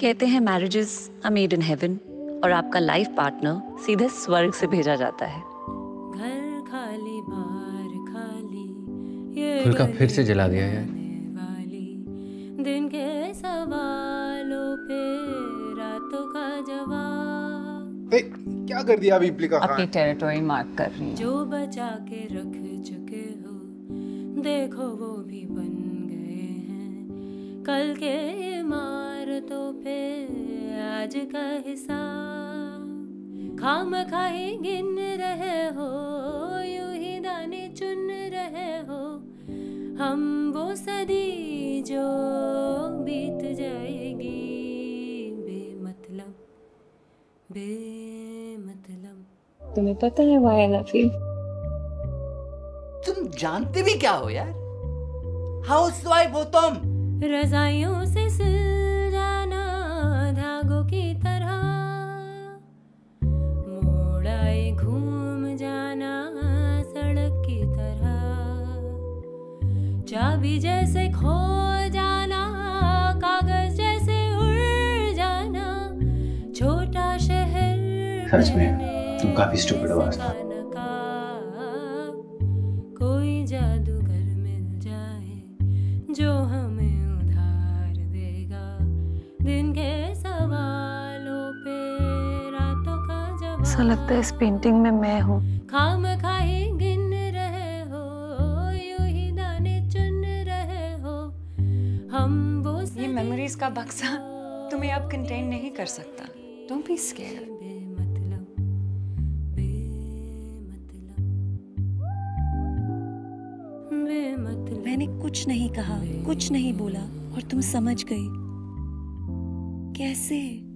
कहते हैं marriages are made in heaven और आपका लाइफ पार्टनर सीधे स्वर्ग से भेजा जाता है। घर खाली बार खाली ये फुल फिर से जला दिया यार। दिन के सवालों पे रातों का जवाब। क्या कर दिया अभी इम्प्लिका अपनी टेरिटरी मार्क कर रही हूँ। जो बचा के रख चुके हो देखो वो भी बन गए हैं। कल के इमारतों पे आज का हिसाब। खाम खाही गिन रहे हो यूँ ही दाने चुन रहे हो। हम वो सदी जो बीत जाएगी बेमतलब बेमतलब। तुम्हें पता है वाई आई लव तुम जानते भी क्या हो यार? हाउस वाइफ हो तुम। रजाइयों से सिल चाबी जैसे खो जाना कागज़ जैसे उड़ जाना छोटा शहर सच में, तुम काफ़ी stupid हो। कोई जादूगर मिल जाए जो हमें उधार देगा। दिन के सवालों पे रातों का जवाब ऐसा लगता है इस पेंटिंग में मैं हूँ। खाम खाही हम वो ये मेमोरीज का बक्सा तुम्हें अब कंटेन नहीं कर सकता। डोंट बी स्केयर्ड बेमतलब बेमतलब। बेमतलब। मैंने कुछ नहीं कहा कुछ नहीं बोला और तुम समझ गई। कैसे?